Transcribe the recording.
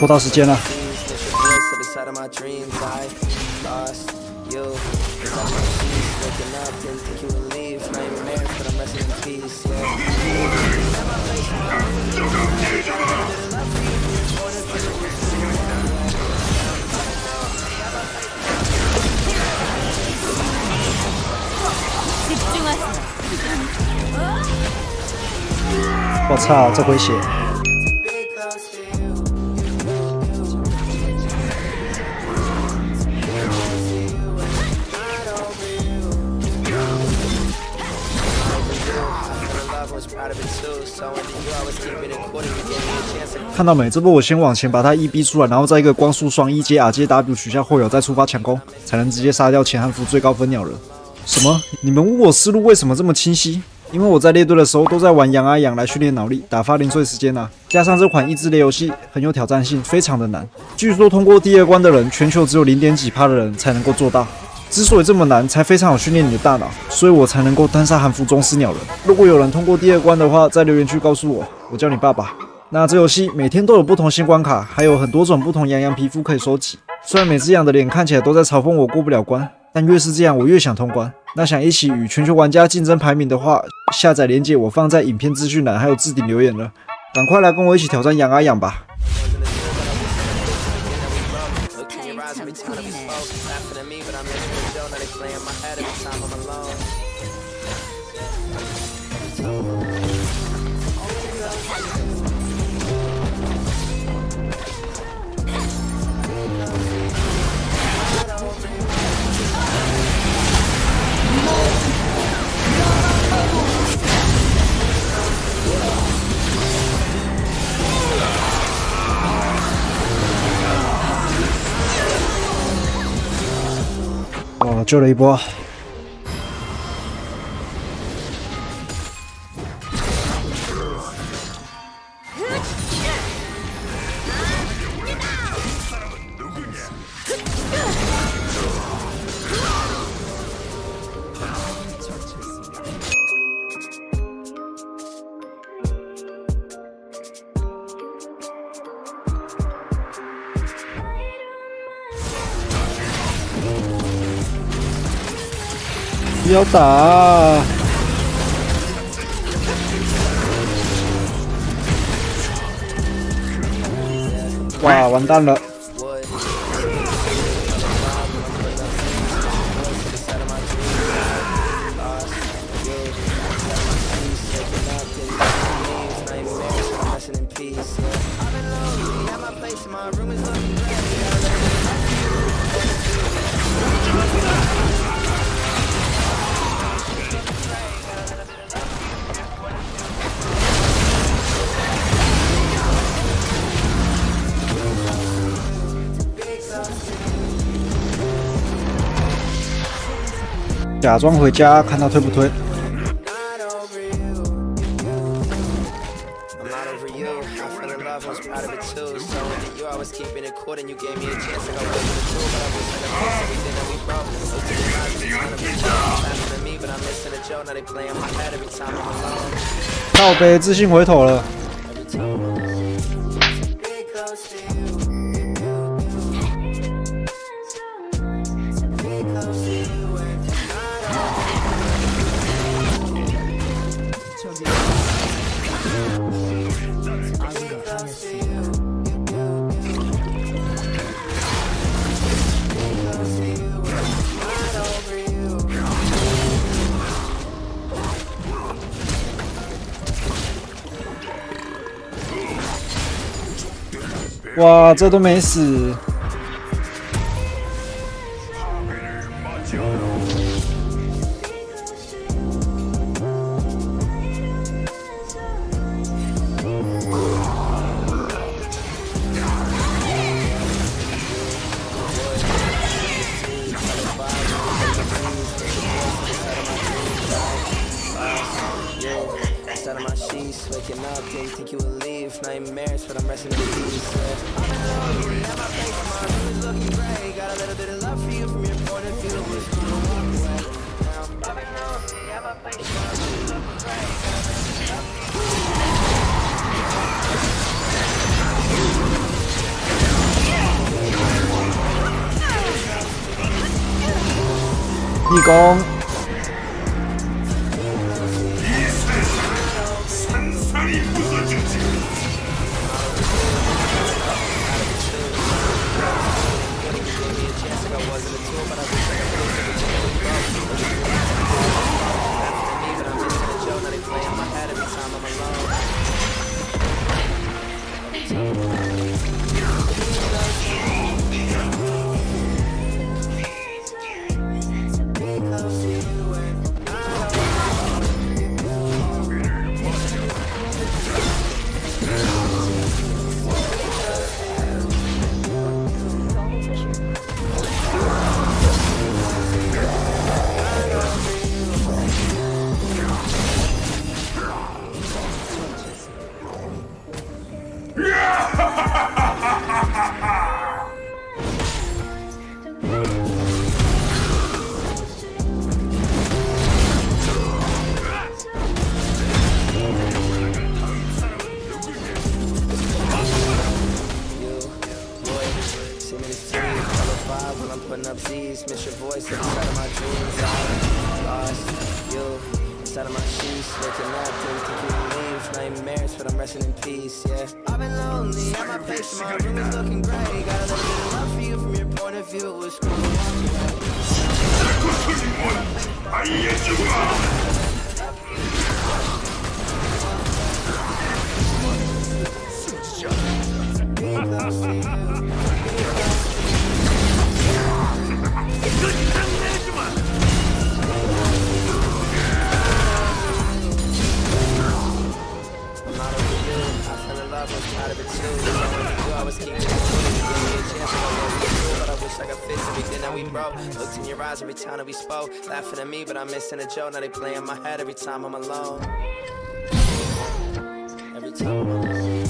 拖到时间了。我操，这回血！看到没？这波我先往前把他一逼出来，然后再一个光速双一接 R 接 W 取下后摇，再出发抢攻，才能直接杀掉前汉服最高分鸟人。什么？你们问我思路为什么这么清晰？因为我在列队的时候都在玩羊啊羊来训练脑力，打发零碎时间呐。加上这款益智类游戏很有挑战性，非常的难。据说通过第二关的人，全球只有零点几趴的人才能够做到。之所以这么难，才非常好训练你的大脑，所以我才能够单杀韩服宗师鸟人。如果有人通过第二关的话，在留言区告诉我，我叫你爸爸。那这游戏每天都有不同新关卡，还有很多种不同羊羊皮肤可以收集。虽然每只羊的脸看起来都在嘲讽我过不了关，但越是这样，我越想通关。那想一起与全球玩家竞争排名的话，下载链接我放在影片资讯栏，还有置顶留言了，赶快来跟我一起挑战羊啊羊吧！救了一波。要打！哇，完蛋了！假装回家，看他推不推。倒杯，自信回头了。哇，这都没死！my sheets Waking up, yeah, you think you will leave. Nightmares, but I'm resting in peace, yeah. I'm alone, at my place, my room is looking great Got a little bit of love for you from your point of view. I'm alone, at my place, my room Nhi con ままいます。Voice inside of my dreams. I lost you inside of my sheets, looking up, didn't think you would leave. Nightmares, but I'm resting in peace. Yeah, I've been lonely at my place, my room is looking great. Got a little bit of love for you from your point of view. It was cool. I'm love, was out of it too. You always keep me in Give me a chance to know what we do. But I wish I could fix everything that we broke. Looked in your eyes every time that we spoke. Laughing at me, but I'm missing a joke. Now they play in my head every time I'm alone. Every time I'm alone.